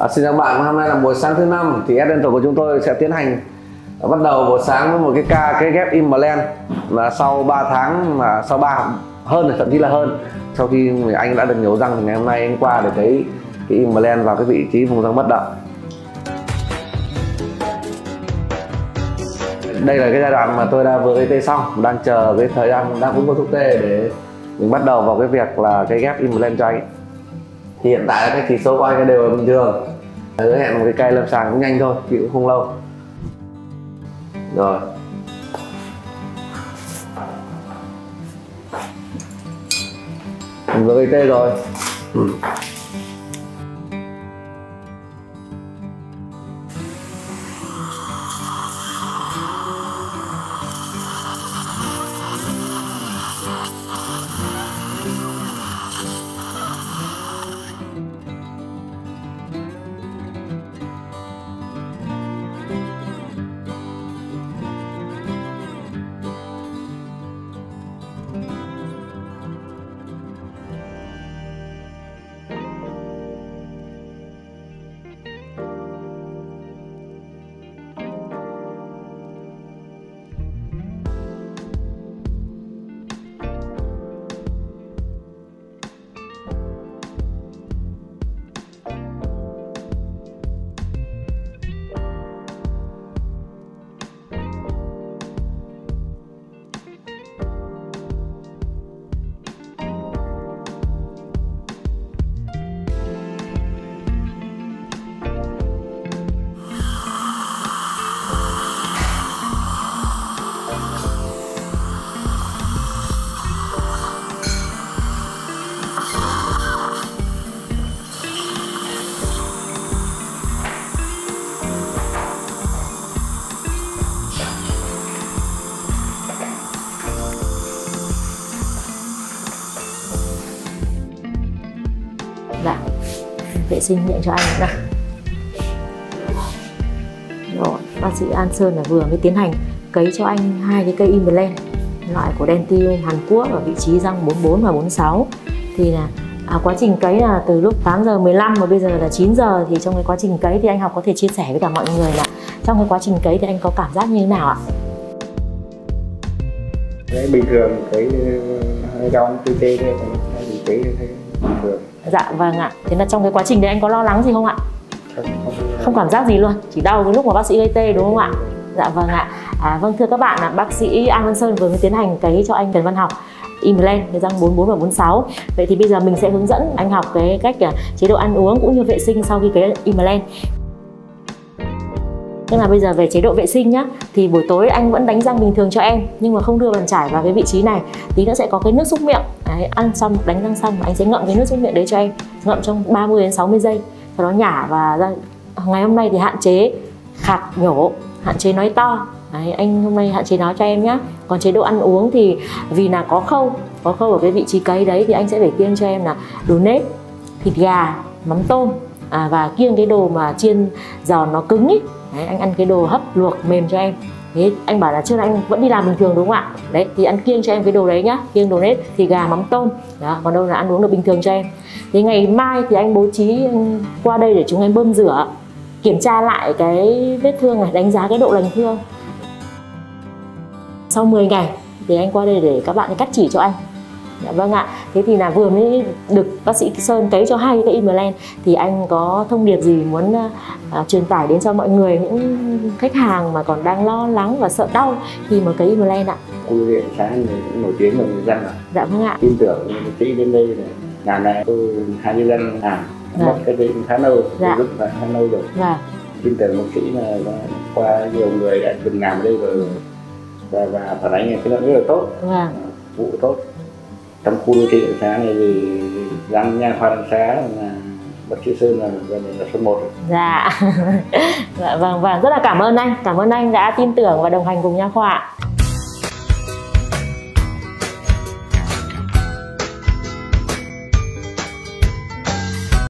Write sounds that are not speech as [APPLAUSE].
À, xin chào bạn, hôm nay là buổi sáng thứ năm thì Dental của chúng tôi sẽ tiến hành à, bắt đầu buổi sáng với một cái ca cái ghép implant là sau 3 tháng mà sau 3 hơn thậm chí là hơn. Sau khi anh đã được nhổ răng thì ngày hôm nay anh qua để thấy cái implant vào cái vị trí vùng răng bất động. Đây là cái giai đoạn mà tôi đã vừa gây tê xong đang chờ cái thời gian đang uống thuốc tê để mình bắt đầu vào cái việc là cái ghép implant cho anh thì hiện tại các chỉ số của anh đều bình thường. Hứa hẹn một cái cây lâm sàng cũng nhanh thôi chị cũng không lâu. Rồi. Mình vừa gây tê rồi. Ừ. dạ. Vệ sinh miệng cho anh nào. Rồi bác sĩ An Sơn là vừa mới tiến hành cấy cho anh hai cái cây implant loại của Dentil Hàn Quốc ở vị trí răng 44 và 46 thì là à, quá trình cấy là từ lúc 8 giờ 15 và bây giờ là 9 giờ thì trong cái quá trình cấy thì anh học có thể chia sẻ với cả mọi người là trong cái quá trình cấy thì anh có cảm giác như thế nào ạ? Đấy, bình thường cấy ờ, hơi đau tê tê thôi còn cái bình thường. Dạ vâng ạ. Thế là trong cái quá trình đấy anh có lo lắng gì không ạ? không, cảm giác gì luôn, chỉ đau cái lúc mà bác sĩ gây tê đúng không ạ? Dạ vâng ạ. À, vâng thưa các bạn, ạ bác sĩ An Văn Sơn vừa mới tiến hành cấy cho anh Trần Văn Học implant cái răng 44 và 46. Vậy thì bây giờ mình sẽ hướng dẫn anh học cái cách à, chế độ ăn uống cũng như vệ sinh sau khi cái implant. Tức là bây giờ về chế độ vệ sinh nhá Thì buổi tối anh vẫn đánh răng bình thường cho em Nhưng mà không đưa bàn chải vào cái vị trí này Tí nữa sẽ có cái nước xúc miệng. Đấy, Ăn xong đánh răng xong anh sẽ ngậm cái nước xúc miệng đấy cho em Ngậm trong 30 đến 60 giây Sau đó nhả và ra. Ngày hôm nay thì hạn chế khạc nhổ Hạn chế nói to. Đấy, anh hôm nay hạn chế nói cho em nhé Còn chế độ ăn uống thì vì là có khâu Có khâu ở cái vị trí cấy đấy Thì anh sẽ phải kiêng cho em là đồ nếp Thịt gà, mắm tôm à, Và kiêng cái đồ mà chiên giòn nó cứng ý. Đấy, anh ăn cái đồ hấp luộc mềm cho em Thế anh bảo là trước anh vẫn đi làm bình thường đúng không ạ? Đấy thì ăn kiêng cho em cái đồ đấy nhá, kiêng đồ nết thì gà mắm tôm. Đó, còn đâu là ăn uống được bình thường cho em. Thì ngày mai thì anh bố trí qua đây để chúng em bơm rửa, kiểm tra lại cái vết thương này, đánh giá cái độ lành thương. Sau 10 ngày thì anh qua đây để các bạn cắt chỉ cho anh. Dạ, vâng ạ. Thế thì là vừa mới được bác sĩ Sơn cấy cho hai cái implant thì anh có thông điệp gì muốn uh, truyền tải đến cho mọi người những khách hàng mà còn đang lo lắng và sợ đau khi mà cấy implant ạ? Hiện sáng người cũng nổi tiếng là người dân rồi Dạ vâng ạ. tin tưởng bác sĩ đến đây là làm này tôi hai nhân dân làm Dạ. mất cái đấy khá lâu Dạ. dụng là khá lâu rồi Và tin tưởng bác sĩ là qua nhiều người đã từng làm ở đây rồi và và phản ánh cái nó rất là tốt và vụ tốt trong khu đô thị đường xá này thì răng nha khoa đường xá là bậc chữ sơn là gần như là số 1 dạ. [LAUGHS] dạ vâng vâng rất là cảm ơn anh, cảm ơn anh đã tin tưởng và đồng hành cùng nha khoa. ạ.